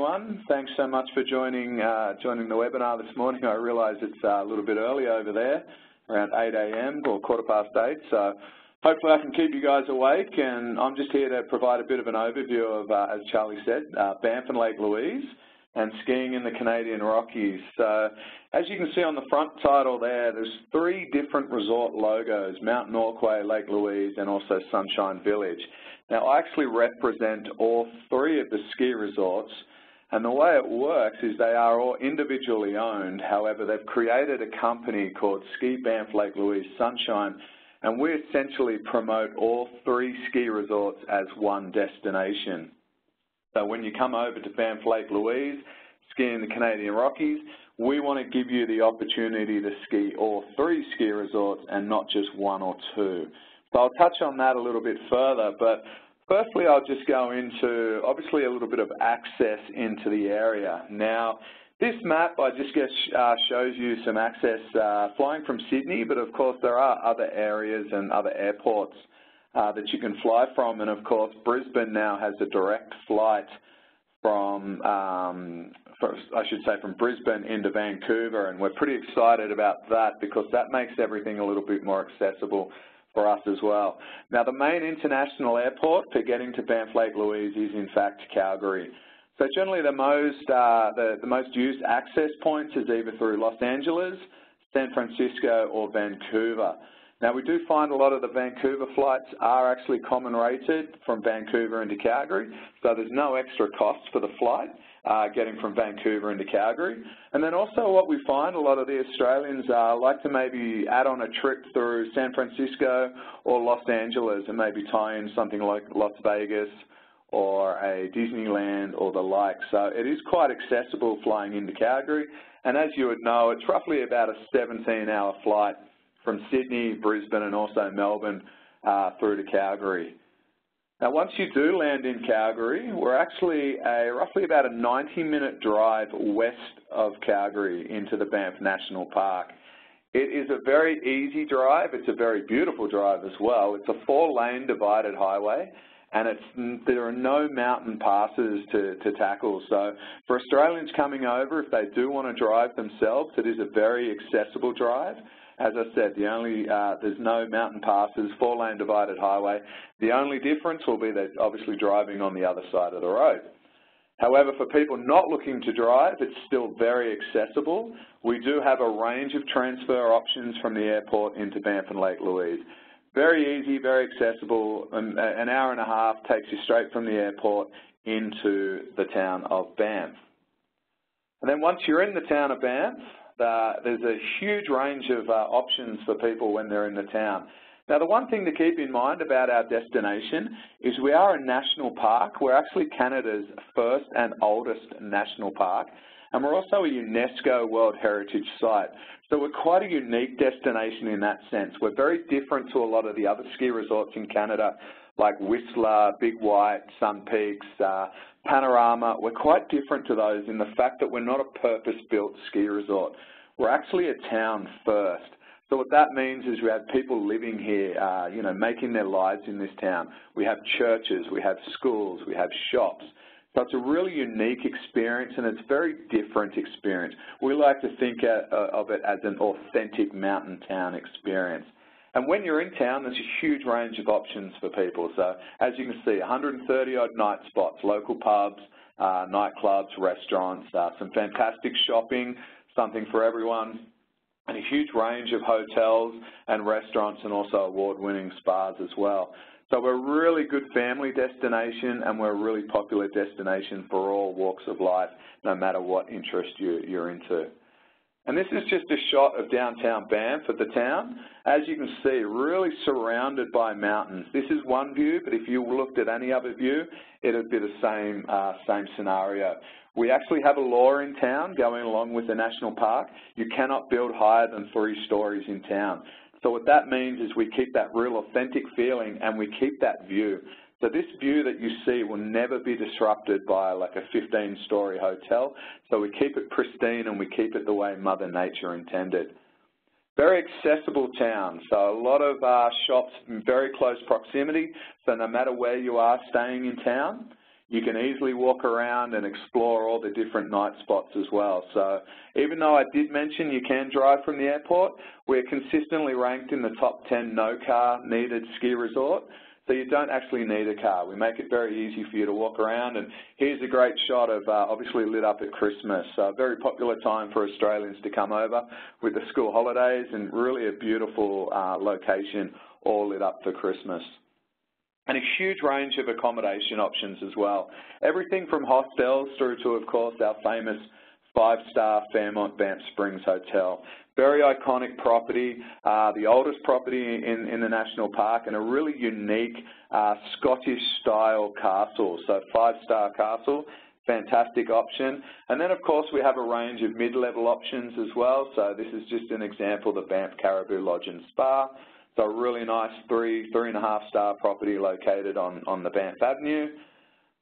everyone. Thanks so much for joining uh, joining the webinar this morning. I realise it's uh, a little bit early over there, around 8 a.m. or quarter past 8. So hopefully I can keep you guys awake. And I'm just here to provide a bit of an overview of, uh, as Charlie said, uh, Banff and Lake Louise and skiing in the Canadian Rockies. So as you can see on the front title there, there's three different resort logos, Mount Norquay, Lake Louise, and also Sunshine Village. Now, I actually represent all three of the ski resorts, and the way it works is they are all individually owned. However, they've created a company called Ski Banff Lake Louise Sunshine, and we essentially promote all three ski resorts as one destination. So when you come over to Banff Lake Louise, skiing in the Canadian Rockies, we want to give you the opportunity to ski all three ski resorts and not just one or two. So I'll touch on that a little bit further, but firstly I'll just go into obviously a little bit of access into the area. Now, this map I just guess uh, shows you some access uh, flying from Sydney, but of course there are other areas and other airports uh, that you can fly from, and of course Brisbane now has a direct flight from, um, I should say, from Brisbane into Vancouver, and we're pretty excited about that because that makes everything a little bit more accessible for us as well. Now, the main international airport for getting to Banff Lake Louise is, in fact, Calgary. So generally the most, uh, the, the most used access points is either through Los Angeles, San Francisco, or Vancouver. Now, we do find a lot of the Vancouver flights are actually common rated from Vancouver into Calgary, so there's no extra cost for the flight uh, getting from Vancouver into Calgary. And then also what we find, a lot of the Australians uh, like to maybe add on a trip through San Francisco or Los Angeles and maybe tie in something like Las Vegas or a Disneyland or the like. So it is quite accessible flying into Calgary. And as you would know, it's roughly about a 17-hour flight from Sydney, Brisbane, and also Melbourne uh, through to Calgary. Now, once you do land in Calgary, we're actually a, roughly about a 90-minute drive west of Calgary into the Banff National Park. It is a very easy drive. It's a very beautiful drive as well. It's a four-lane divided highway, and it's, there are no mountain passes to, to tackle. So for Australians coming over, if they do want to drive themselves, it is a very accessible drive. As I said, the only uh, there's no mountain passes, four-lane divided highway. The only difference will be that obviously driving on the other side of the road. However, for people not looking to drive, it's still very accessible. We do have a range of transfer options from the airport into Banff and Lake Louise. Very easy, very accessible. An, an hour and a half takes you straight from the airport into the town of Banff. And then once you're in the town of Banff, there's a huge range of uh, options for people when they're in the town. Now, the one thing to keep in mind about our destination is we are a national park. We're actually Canada's first and oldest national park, and we're also a UNESCO World Heritage Site. So we're quite a unique destination in that sense. We're very different to a lot of the other ski resorts in Canada, like Whistler, Big White, Sun Peaks, uh, Panorama. We're quite different to those in the fact that we're not a purpose-built ski resort. We're actually a town first. So what that means is we have people living here, uh, you know, making their lives in this town. We have churches, we have schools, we have shops. So it's a really unique experience and it's a very different experience. We like to think uh, of it as an authentic mountain town experience. And when you're in town, there's a huge range of options for people. So as you can see, 130 odd night spots, local pubs, uh, nightclubs, restaurants, uh, some fantastic shopping, something for everyone, and a huge range of hotels and restaurants and also award-winning spas as well. So we're a really good family destination and we're a really popular destination for all walks of life, no matter what interest you, you're into. And this is just a shot of downtown Banff at the town. As you can see, really surrounded by mountains. This is one view, but if you looked at any other view, it would be the same, uh, same scenario. We actually have a law in town going along with the national park. You cannot build higher than three stories in town. So what that means is we keep that real authentic feeling and we keep that view. So this view that you see will never be disrupted by like a 15-story hotel. So we keep it pristine and we keep it the way Mother Nature intended. Very accessible town, so a lot of uh, shops in very close proximity. So no matter where you are staying in town, you can easily walk around and explore all the different night spots as well. So even though I did mention you can drive from the airport, we're consistently ranked in the top 10 no car needed ski resort. So you don't actually need a car. We make it very easy for you to walk around. And here's a great shot of uh, obviously lit up at Christmas. A very popular time for Australians to come over with the school holidays and really a beautiful uh, location all lit up for Christmas and a huge range of accommodation options as well. Everything from hostels through to, of course, our famous five-star Fairmont Banff Springs Hotel. Very iconic property, uh, the oldest property in, in the national park, and a really unique uh, Scottish-style castle. So five-star castle, fantastic option. And then, of course, we have a range of mid-level options as well. So this is just an example, the Banff Caribou Lodge and Spa. So a really nice three, three and a half star property located on, on the Banff Avenue.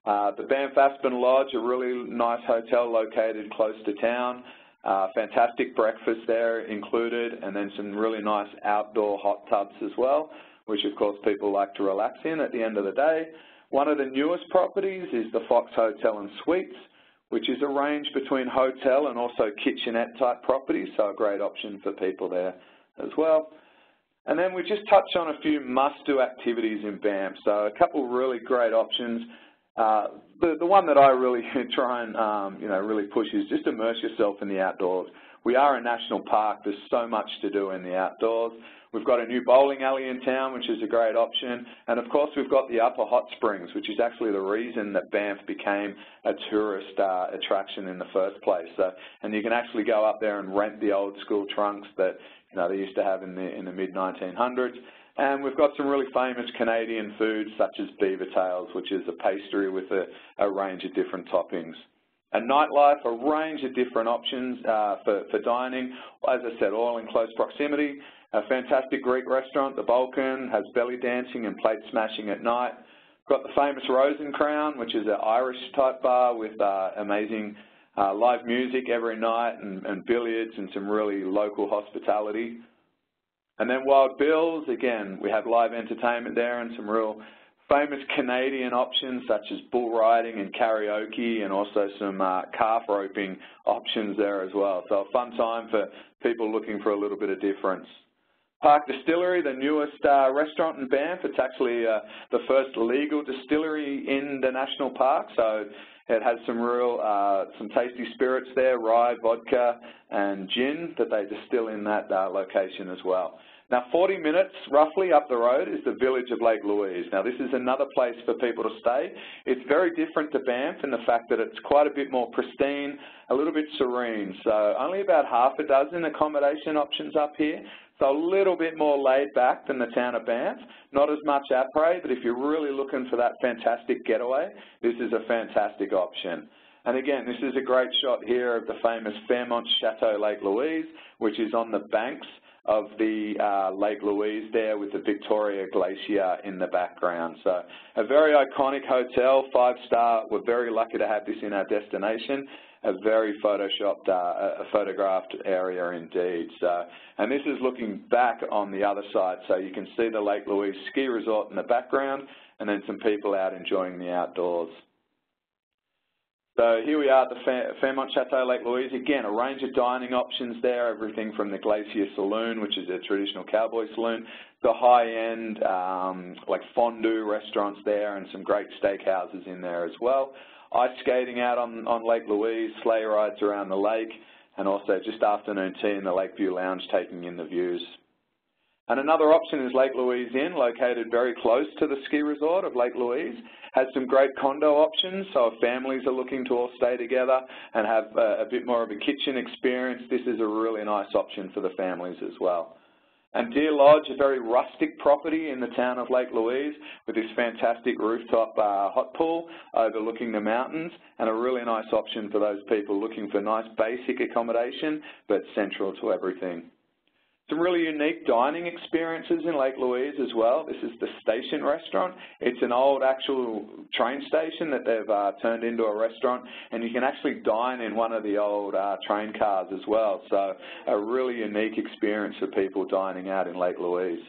Uh, the Banff Aspen Lodge, a really nice hotel located close to town. Uh, fantastic breakfast there included, and then some really nice outdoor hot tubs as well, which of course people like to relax in at the end of the day. One of the newest properties is the Fox Hotel and Suites, which is a range between hotel and also kitchenette type properties, so a great option for people there as well. And then we just touch on a few must-do activities in Banff. So a couple really great options. Uh, the, the one that I really try and um, you know really push is just immerse yourself in the outdoors. We are a national park. There's so much to do in the outdoors. We've got a new bowling alley in town, which is a great option. And of course, we've got the Upper Hot Springs, which is actually the reason that Banff became a tourist uh, attraction in the first place. So, and you can actually go up there and rent the old school trunks that you know, they used to have in the, in the mid-1900s. And we've got some really famous Canadian foods such as beaver tails, which is a pastry with a, a range of different toppings. And nightlife, a range of different options uh, for, for dining. As I said, all in close proximity. A fantastic Greek restaurant, the Balkan, has belly dancing and plate smashing at night. Got the famous Rose and Crown, which is an Irish-type bar with uh, amazing uh, live music every night and, and billiards and some really local hospitality. And then Wild Bill's, again, we have live entertainment there and some real famous Canadian options such as bull riding and karaoke and also some uh, calf roping options there as well. So a fun time for people looking for a little bit of difference. Park Distillery, the newest uh, restaurant in Banff. It's actually uh, the first legal distillery in the national park, so it has some real, uh, some tasty spirits there, rye, vodka, and gin that they distill in that uh, location as well. Now, 40 minutes roughly up the road is the village of Lake Louise. Now, this is another place for people to stay. It's very different to Banff in the fact that it's quite a bit more pristine, a little bit serene. So only about half a dozen accommodation options up here. So a little bit more laid back than the town of Banff. Not as much après, but if you're really looking for that fantastic getaway, this is a fantastic option. And again, this is a great shot here of the famous Fairmont Chateau Lake Louise, which is on the banks of the uh, Lake Louise there with the Victoria Glacier in the background. So a very iconic hotel, five-star. We're very lucky to have this in our destination a very photoshopped, uh, a photographed area indeed. So, and this is looking back on the other side, so you can see the Lake Louise ski resort in the background, and then some people out enjoying the outdoors. So here we are at the Fairmont Chateau Lake Louise. Again, a range of dining options there, everything from the Glacier Saloon, which is a traditional cowboy saloon, the high-end um, like fondue restaurants there and some great steakhouses in there as well ice skating out on, on Lake Louise, sleigh rides around the lake, and also just afternoon tea in the Lakeview Lounge taking in the views. And another option is Lake Louise Inn, located very close to the ski resort of Lake Louise. Has some great condo options, so if families are looking to all stay together and have a, a bit more of a kitchen experience, this is a really nice option for the families as well. And Deer Lodge, a very rustic property in the town of Lake Louise with this fantastic rooftop uh, hot pool overlooking the mountains and a really nice option for those people looking for nice basic accommodation but central to everything. Some really unique dining experiences in Lake Louise as well. This is the Station Restaurant. It's an old actual train station that they've uh, turned into a restaurant, and you can actually dine in one of the old uh, train cars as well. So a really unique experience for people dining out in Lake Louise.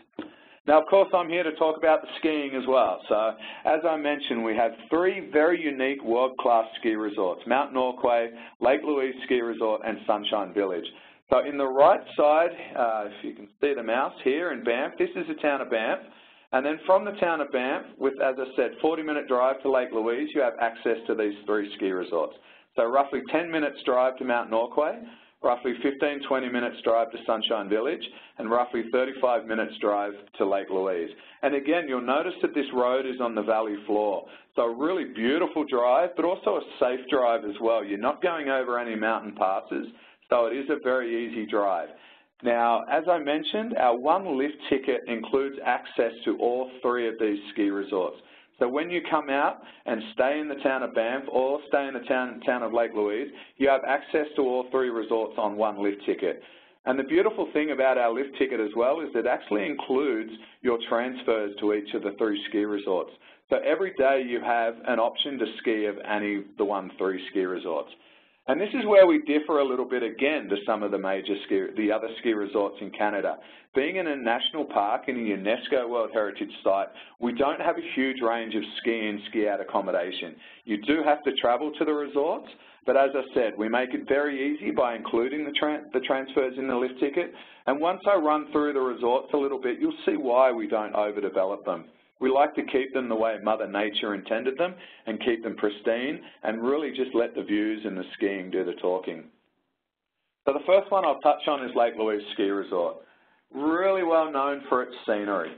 Now, of course, I'm here to talk about the skiing as well. So, as I mentioned, we have three very unique world-class ski resorts, Mount Norquay, Lake Louise Ski Resort, and Sunshine Village. So in the right side, uh, if you can see the mouse here in Banff, this is the town of Banff. And then from the town of Banff, with, as I said, 40-minute drive to Lake Louise, you have access to these three ski resorts. So roughly 10 minutes drive to Mount Norquay, roughly 15, 20 minutes drive to Sunshine Village, and roughly 35 minutes drive to Lake Louise. And again, you'll notice that this road is on the valley floor. So a really beautiful drive, but also a safe drive as well. You're not going over any mountain passes, so it is a very easy drive. Now, as I mentioned, our one lift ticket includes access to all three of these ski resorts. So when you come out and stay in the town of Banff or stay in the town, town of Lake Louise, you have access to all three resorts on one lift ticket. And the beautiful thing about our lift ticket as well is it actually includes your transfers to each of the three ski resorts. So every day you have an option to ski of any of the one three ski resorts. And this is where we differ a little bit again to some of the major ski, the other ski resorts in Canada. Being in a national park and a UNESCO World Heritage Site, we don't have a huge range of ski in, ski out accommodation. You do have to travel to the resorts, but as I said, we make it very easy by including the, tra the transfers in the lift ticket. And once I run through the resorts a little bit, you'll see why we don't overdevelop them. We like to keep them the way Mother Nature intended them and keep them pristine and really just let the views and the skiing do the talking. So the first one I'll touch on is Lake Louise Ski Resort. Really well known for its scenery.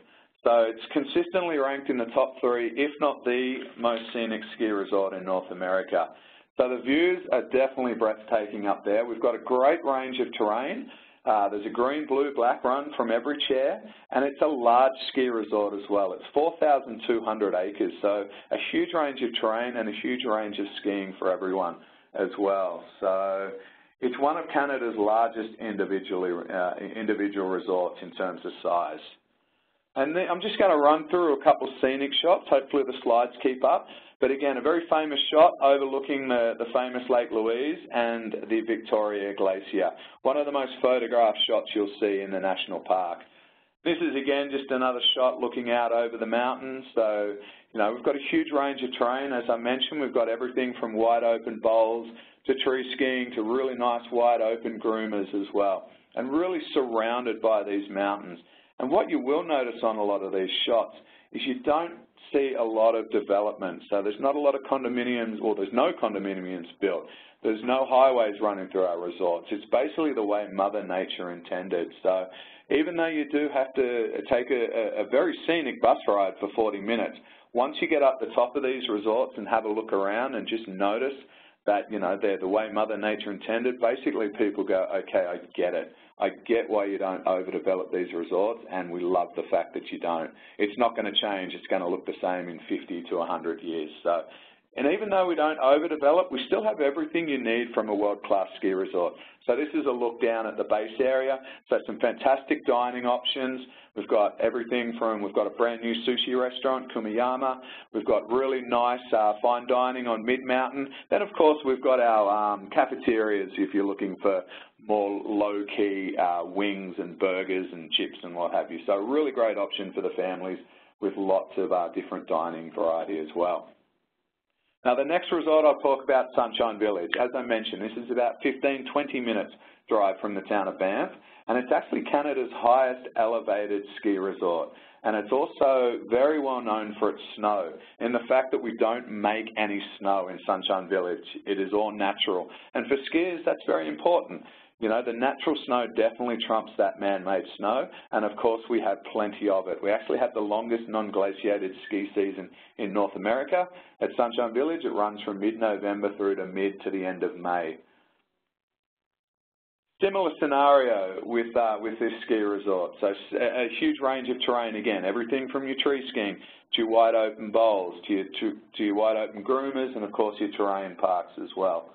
So it's consistently ranked in the top three, if not the most scenic ski resort in North America. So the views are definitely breathtaking up there. We've got a great range of terrain there's a green, blue, black run from every chair, and it's a large ski resort as well. It's 4,200 acres, so a huge range of terrain and a huge range of skiing for everyone as well. So it's one of Canada's largest individually, uh, individual resorts in terms of size. And then I'm just going to run through a couple of scenic shots. Hopefully the slides keep up. But again, a very famous shot overlooking the, the famous Lake Louise and the Victoria Glacier. One of the most photographed shots you'll see in the national park. This is again just another shot looking out over the mountains. So, you know, we've got a huge range of terrain. As I mentioned, we've got everything from wide open bowls to tree skiing to really nice wide open groomers as well. And really surrounded by these mountains. And what you will notice on a lot of these shots is you don't see a lot of development. So there's not a lot of condominiums, or there's no condominiums built. There's no highways running through our resorts. It's basically the way Mother Nature intended. So even though you do have to take a, a very scenic bus ride for 40 minutes, once you get up the top of these resorts and have a look around and just notice that, you know, they're the way Mother Nature intended, basically people go, okay, I get it. I get why you don't overdevelop these resorts, and we love the fact that you don't. It's not going to change. It's going to look the same in 50 to 100 years. So, and even though we don't overdevelop, we still have everything you need from a world-class ski resort. So this is a look down at the base area. So some fantastic dining options. We've got everything from, we've got a brand new sushi restaurant, Kumiyama. We've got really nice uh, fine dining on Mid-Mountain. Then, of course, we've got our um, cafeterias if you're looking for more low-key uh, wings and burgers and chips and what have you. So a really great option for the families with lots of uh, different dining variety as well. Now the next resort I'll talk about Sunshine Village. As I mentioned, this is about 15, 20 minutes drive from the town of Banff, and it's actually Canada's highest elevated ski resort. And it's also very well known for its snow, in the fact that we don't make any snow in Sunshine Village. It is all natural. And for skiers, that's very important. You know, the natural snow definitely trumps that man-made snow, and of course we have plenty of it. We actually have the longest non-glaciated ski season in North America. At Sunshine Village, it runs from mid-November through to mid to the end of May. Similar scenario with, uh, with this ski resort. So a, huge range of terrain again, everything from your tree skiing to your wide open bowls, to your, to, to your wide open groomers, and of course your terrain parks as well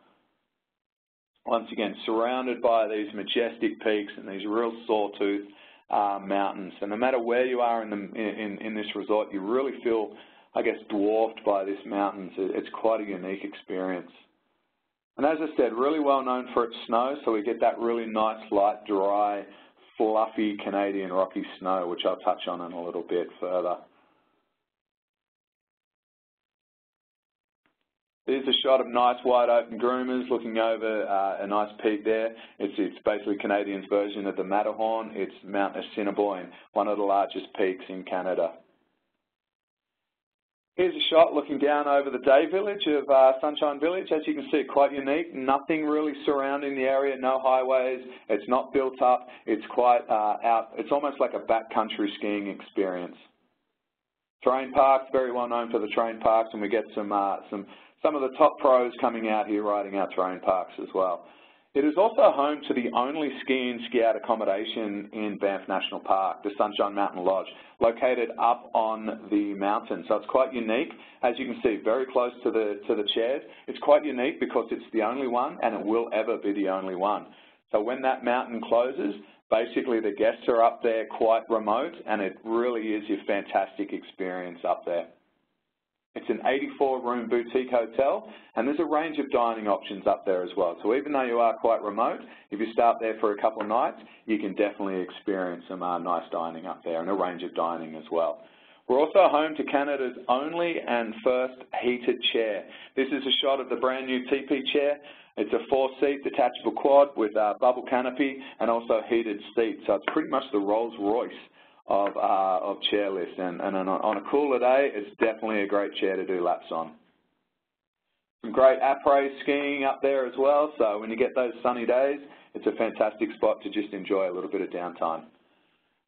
once again, surrounded by these majestic peaks and these real sawtooth uh, mountains. And no matter where you are in, the, in, in this resort, you really feel, I guess, dwarfed by these mountains. It's quite a unique experience. And as I said, really well known for its snow, so we get that really nice, light, dry fluffy Canadian Rocky snow, which I'll touch on in a little bit further. Here's a shot of nice wide open groomers looking over uh, a nice peak there. It's, it's basically Canadian's version of the Matterhorn. It's Mount Assiniboine, one of the largest peaks in Canada. Here's a shot looking down over the day village of uh, Sunshine Village. As you can see, quite unique. Nothing really surrounding the area, no highways. It's not built up. It's quite uh, out. It's almost like a backcountry skiing experience. Terrain parks, very well known for the terrain parks, and we get some uh, some some of the top pros coming out here riding our terrain parks as well. It is also home to the only ski and ski out accommodation in Banff National Park, the Sunshine Mountain Lodge, located up on the mountain. So it's quite unique. As you can see, very close to the, to the chairs. It's quite unique because it's the only one and it will ever be the only one. So when that mountain closes, basically the guests are up there quite remote and it really is a fantastic experience up there. It's an 84-room boutique hotel, and there's a range of dining options up there as well. So even though you are quite remote, if you start there for a couple of nights, you can definitely experience some uh, nice dining up there and a range of dining as well. We're also home to Canada's only and first heated chair. This is a shot of the brand new TP chair. It's a four-seat detachable quad with a bubble canopy and also heated seats. So it's pretty much the Rolls-Royce of, uh, of chairlift. And, and on a cooler day, it's definitely a great chair to do laps on. Some great après skiing up there as well, so when you get those sunny days, it's a fantastic spot to just enjoy a little bit of downtime.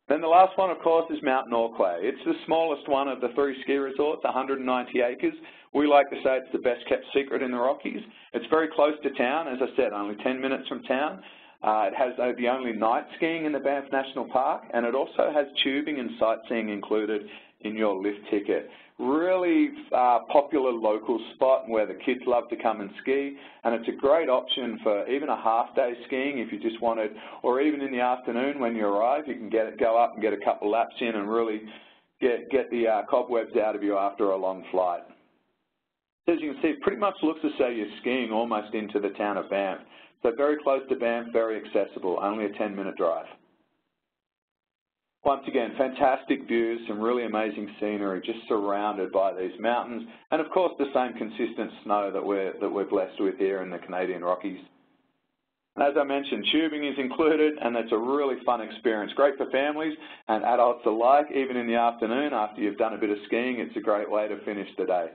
Then the last one, of course, is Mount Norquay. It's the smallest one of the three ski resorts, 190 acres. We like to say it's the best kept secret in the Rockies. It's very close to town, as I said, only 10 minutes from town, it has uh, the only night skiing in the Banff National Park, and it also has tubing and sightseeing included in your lift ticket. Really uh, popular local spot where the kids love to come and ski, and it's a great option for even a half-day skiing if you just wanted, or even in the afternoon when you arrive, you can get it, go up and get a couple laps in and really get, get the uh, cobwebs out of you after a long flight. As you can see, it pretty much looks as though you're skiing almost into the town of Banff. So very close to Banff, very accessible, only a 10-minute drive. Once again, fantastic views, some really amazing scenery, just surrounded by these mountains, and of course the same consistent snow that we're, that we're blessed with here in the Canadian Rockies. As I mentioned, tubing is included, and that's a really fun experience. Great for families and adults alike, even in the afternoon after you've done a bit of skiing, it's a great way to finish the day.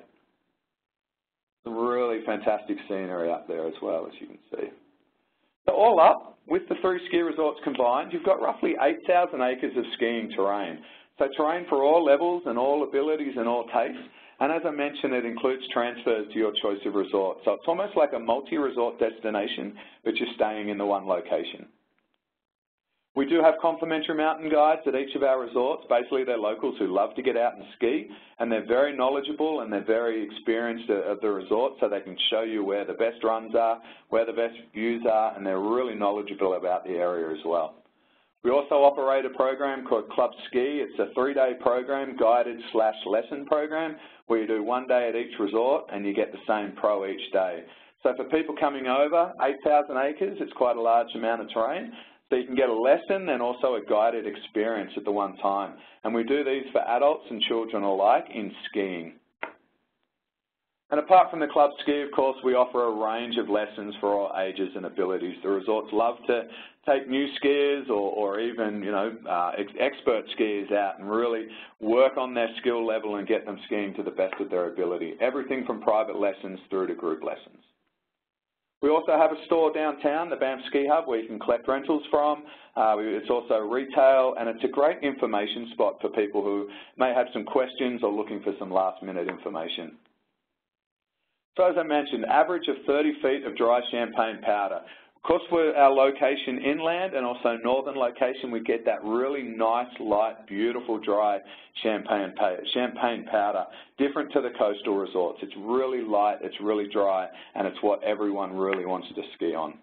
Some really fantastic scenery up there as well, as you can see. So all up, with the three ski resorts combined, you've got roughly 8,000 acres of skiing terrain. So terrain for all levels and all abilities and all tastes. And as I mentioned, it includes transfers to your choice of resort. So it's almost like a multi-resort destination, but you're staying in the one location. We do have complimentary mountain guides at each of our resorts. Basically, they're locals who love to get out and ski, and they're very knowledgeable and they're very experienced at the resort, so they can show you where the best runs are, where the best views are, and they're really knowledgeable about the area as well. We also operate a program called Club Ski. It's a three-day program, guided slash lesson program, where you do one day at each resort and you get the same pro each day. So for people coming over, 8,000 acres, it's quite a large amount of terrain. So you can get a lesson and also a guided experience at the one time. And we do these for adults and children alike in skiing. And apart from the club ski, of course, we offer a range of lessons for all ages and abilities. The resorts love to take new skiers or, or even, you know, uh, ex expert skiers out and really work on their skill level and get them skiing to the best of their ability. Everything from private lessons through to group lessons. We also have a store downtown, the Banff Ski Hub, where you can collect rentals from. Uh, it's also retail, and it's a great information spot for people who may have some questions or looking for some last-minute information. So as I mentioned, average of 30 feet of dry champagne powder. Of course, for our location inland and also northern location, we get that really nice, light, beautiful, dry champagne, champagne powder, different to the coastal resorts. It's really light, it's really dry, and it's what everyone really wants to ski on.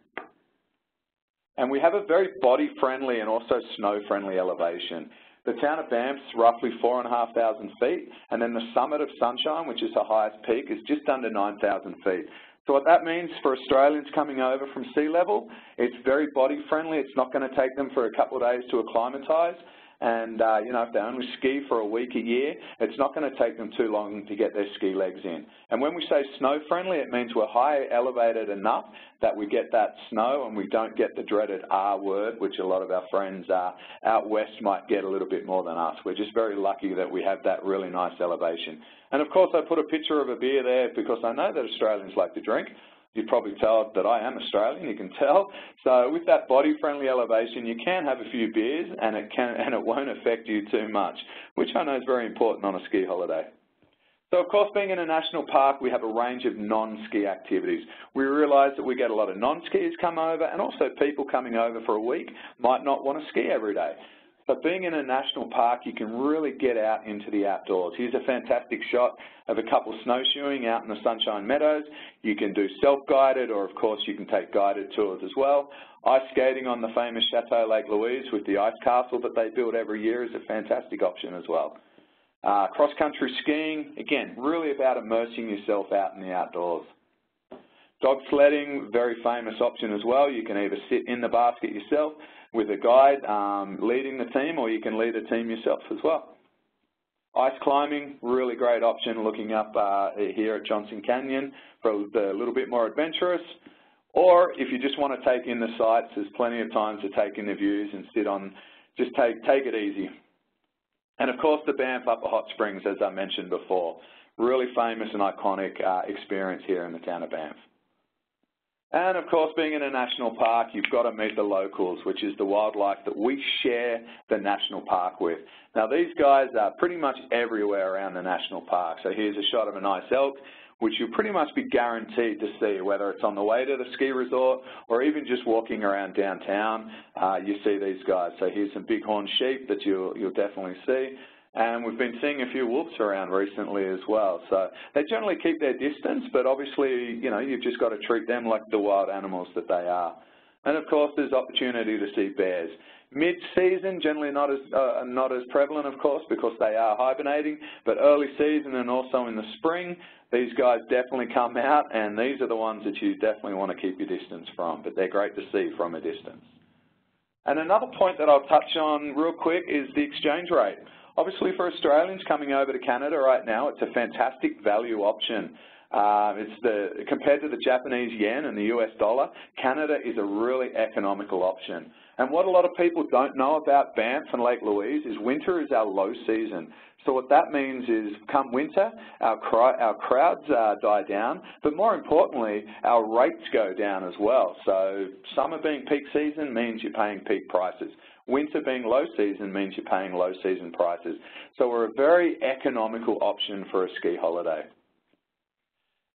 And we have a very body-friendly and also snow-friendly elevation. The town of Banff's roughly 4,500 feet, and then the summit of Sunshine, which is the highest peak, is just under 9,000 feet. So what that means for Australians coming over from sea level, it's very body friendly. It's not going to take them for a couple of days to acclimatise. And, uh, you know, if they only ski for a week a year, it's not going to take them too long to get their ski legs in. And when we say snow friendly, it means we're high elevated enough that we get that snow and we don't get the dreaded R word, which a lot of our friends uh, out west might get a little bit more than us. We're just very lucky that we have that really nice elevation. And of course, I put a picture of a beer there because I know that Australians like to drink. You probably tell that I am Australian, you can tell. So with that body-friendly elevation, you can have a few beers and it, can, and it won't affect you too much, which I know is very important on a ski holiday. So of course, being in a national park, we have a range of non-ski activities. We realise that we get a lot of non-skiers come over and also people coming over for a week might not want to ski every day. But being in a national park, you can really get out into the outdoors. Here's a fantastic shot of a couple snowshoeing out in the Sunshine Meadows. You can do self-guided or, of course, you can take guided tours as well. Ice skating on the famous Chateau Lake Louise with the ice castle that they build every year is a fantastic option as well. Uh, Cross-country skiing, again, really about immersing yourself out in the outdoors. Dog sledding, very famous option as well. You can either sit in the basket yourself with a guide um, leading the team, or you can lead a team yourself as well. Ice climbing, really great option looking up uh, here at Johnston Canyon for a little bit more adventurous. Or if you just want to take in the sights, there's plenty of time to take in the views and sit on, just take, take it easy. And of course the Banff Upper Hot Springs, as I mentioned before, really famous and iconic uh, experience here in the town of Banff. And of course, being in a national park, you've got to meet the locals, which is the wildlife that we share the national park with. Now, these guys are pretty much everywhere around the national park. So here's a shot of a nice elk, which you'll pretty much be guaranteed to see, whether it's on the way to the ski resort or even just walking around downtown, uh, you see these guys. So here's some bighorn sheep that you'll, you'll definitely see. And we've been seeing a few wolves around recently as well. So they generally keep their distance, but obviously, you know, you've just got to treat them like the wild animals that they are. And of course, there's opportunity to see bears. Mid-season, generally not as, uh, not as prevalent, of course, because they are hibernating, but early season and also in the spring, these guys definitely come out, and these are the ones that you definitely want to keep your distance from, but they're great to see from a distance. And another point that I'll touch on real quick is the exchange rate. Obviously, for Australians coming over to Canada right now, it's a fantastic value option. Uh, it's the compared to the Japanese yen and the US dollar, Canada is a really economical option. And what a lot of people don't know about Banff and Lake Louise is winter is our low season. So what that means is come winter, our, our crowds uh, die down, but more importantly, our rates go down as well. So summer being peak season means you're paying peak prices. Winter being low season means you're paying low season prices. So we're a very economical option for a ski holiday.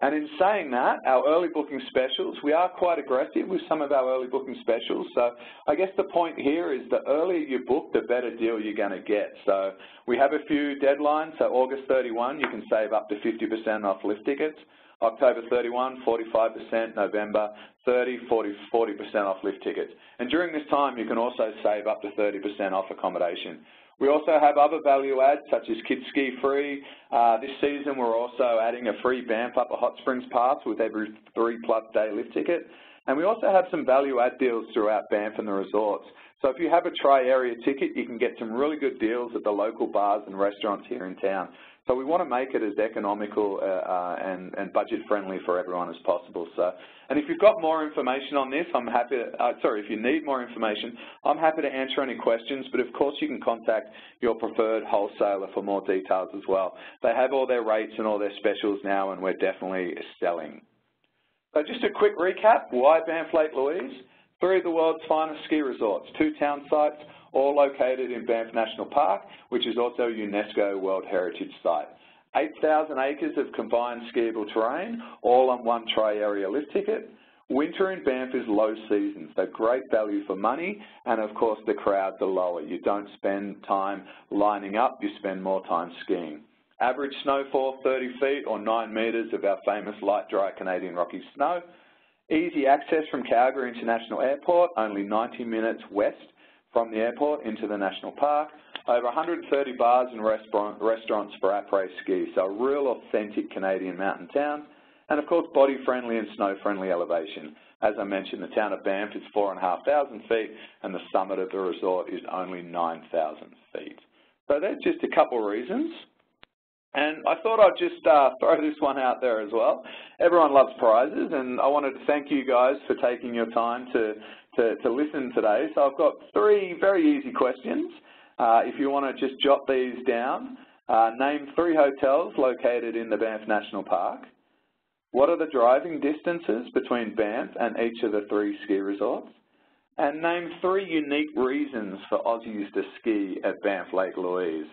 And in saying that, our early booking specials, we are quite aggressive with some of our early booking specials. So I guess the point here is the earlier you book, the better deal you're going to get. So we have a few deadlines. So August 31, you can save up to 50% off lift tickets. October 31, 45%, November 30, 40, 40% off lift tickets. And during this time, you can also save up to 30% off accommodation. We also have other value adds such as Kids Ski Free. Uh, this season we're also adding a free Banff Upper Hot Springs pass with every three plus day lift ticket. And we also have some value add deals throughout Banff and the resorts. So if you have a tri-area ticket, you can get some really good deals at the local bars and restaurants here in town. So we want to make it as economical uh, uh, and, and budget friendly for everyone as possible. So, and if you've got more information on this, I'm happy to, uh, sorry, if you need more information, I'm happy to answer any questions, but of course you can contact your preferred wholesaler for more details as well. They have all their rates and all their specials now and we're definitely selling. So just a quick recap, why Banff Lake Louise? Three of the world's finest ski resorts, two town sites, all located in Banff National Park, which is also a UNESCO World Heritage Site. 8,000 acres of combined skiable terrain, all on one tri-area lift ticket. Winter in Banff is low season, so great value for money, and of course the crowds are lower. You don't spend time lining up, you spend more time skiing. Average snowfall 30 feet or 9 metres of our famous light dry Canadian Rocky snow. Easy access from Calgary International Airport, only 90 minutes west from the airport into the national park. Over 130 bars and restaurants for après ski, so a real authentic Canadian mountain town. and of course body-friendly and snow-friendly elevation. As I mentioned, the town of Banff is 4,500 feet and the summit of the resort is only 9,000 feet. So that's just a couple of reasons. And I thought I'd just uh, throw this one out there as well. Everyone loves prizes, and I wanted to thank you guys for taking your time to, to, to listen today. So I've got three very easy questions. Uh, if you want to just jot these down, uh, name three hotels located in the Banff National Park. What are the driving distances between Banff and each of the three ski resorts? And name three unique reasons for Aussies to ski at Banff Lake Louise.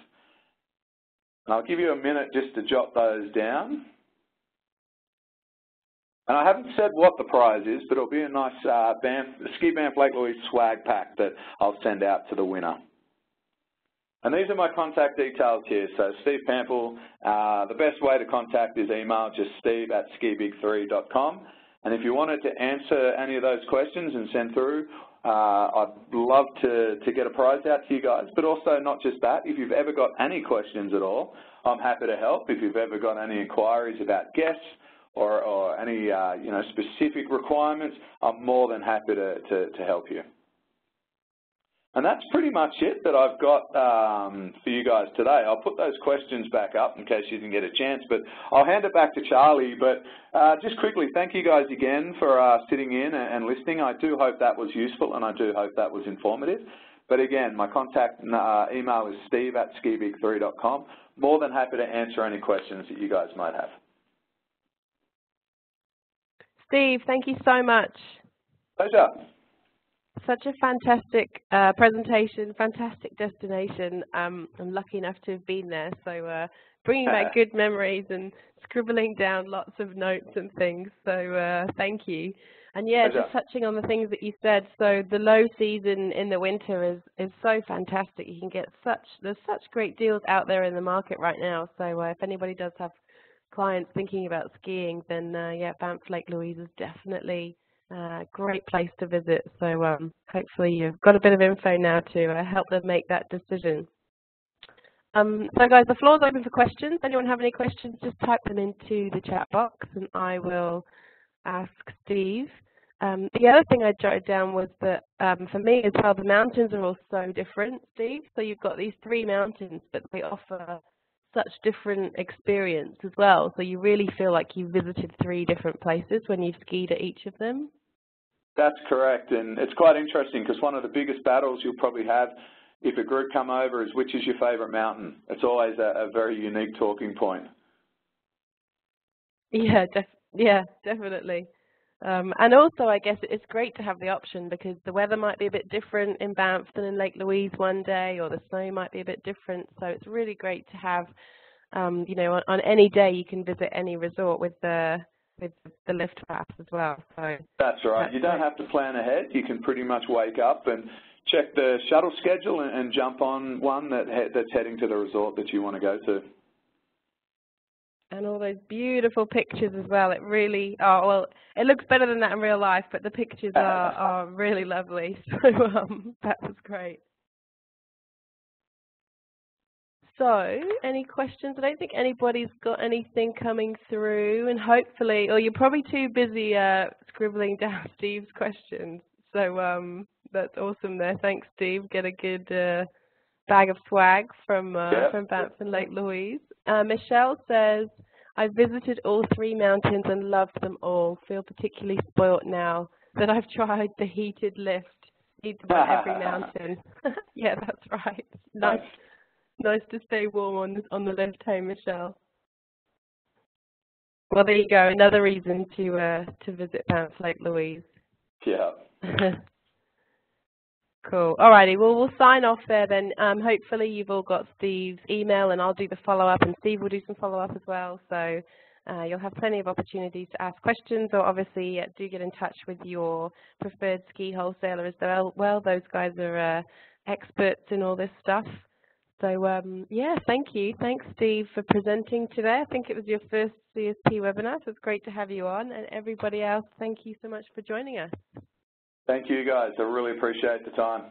I'll give you a minute just to jot those down. And I haven't said what the prize is, but it'll be a nice uh, Banff, Ski Banff Lake Louise swag pack that I'll send out to the winner. And these are my contact details here. So Steve Pample, uh, the best way to contact is email, just steve at skibig3.com. And if you wanted to answer any of those questions and send through, I'd love to, to get a prize out to you guys, but also not just that, if you've ever got any questions at all, I'm happy to help. If you've ever got any inquiries about guests or, or any uh, you know, specific requirements, I'm more than happy to, to, to help you. And that's pretty much it that I've got um, for you guys today. I'll put those questions back up in case you didn't get a chance, but I'll hand it back to Charlie. But uh, just quickly, thank you guys again for uh, sitting in and listening. I do hope that was useful and I do hope that was informative. But again, my contact uh, email is steve at skibig3.com. More than happy to answer any questions that you guys might have. Steve, thank you so much. Pleasure such a fantastic uh, presentation, fantastic destination. Um, I'm lucky enough to have been there, so uh, bringing back good memories and scribbling down lots of notes and things. So uh, thank you. And yeah, Pleasure. just touching on the things that you said. So the low season in the winter is is so fantastic. You can get such there's such great deals out there in the market right now. So uh, if anybody does have clients thinking about skiing, then uh, yeah, Banff Lake Louise is definitely uh, great place to visit. So um, hopefully you've got a bit of info now to uh, help them make that decision. Um, so guys, the floor is open for questions. Anyone have any questions, just type them into the chat box and I will ask Steve. Um, the other thing I jotted down was that um, for me as well, the mountains are all so different, Steve. So you've got these three mountains, but they offer such different experience as well. So you really feel like you visited three different places when you've skied at each of them. That's correct, and it's quite interesting because one of the biggest battles you'll probably have if a group come over is which is your favourite mountain. It's always a, a, very unique talking point. Yeah, def yeah, definitely. Um, and also, I guess it's great to have the option because the weather might be a bit different in Banff than in Lake Louise one day, or the snow might be a bit different. So it's really great to have, um, you know, on, on any day you can visit any resort with the with the lift pass as well. So that's right. That's you don't have to plan ahead. You can pretty much wake up and check the shuttle schedule and, and jump on one that that's heading to the resort that you want to go to. And all those beautiful pictures as well. It really, oh well, it looks better than that in real life, but the pictures are, are really lovely. So um, that was great. So, any questions? I don't think anybody's got anything coming through, and hopefully, or you're probably too busy uh, scribbling down Steve's questions. So um, that's awesome there. Thanks, Steve. Get a good uh, bag of swag from uh, yeah. from Banff and Lake Louise. Uh, Michelle says, I visited all three mountains and loved them all. Feel particularly spoilt now that I've tried the heated lift. Need to every mountain. yeah, that's right. Nice nice to stay warm on on the lift home, Michelle. Well, there you go. Another reason to uh, to visit Banff Lake Louise. Yeah. cool. Alrighty. Well, we'll sign off there then. Um, hopefully, you've all got Steve's email, and I'll do the follow up, and Steve will do some follow up as well. So. Uh, you'll have plenty of opportunities to ask questions, or obviously uh, do get in touch with your preferred ski wholesaler as well. Well, those guys are uh, experts in all this stuff. So um, yeah, thank you. Thanks, Steve, for presenting today. I think it was your first CSP webinar, so it's great to have you on. And everybody else, thank you so much for joining us. Thank you, guys. I really appreciate the time.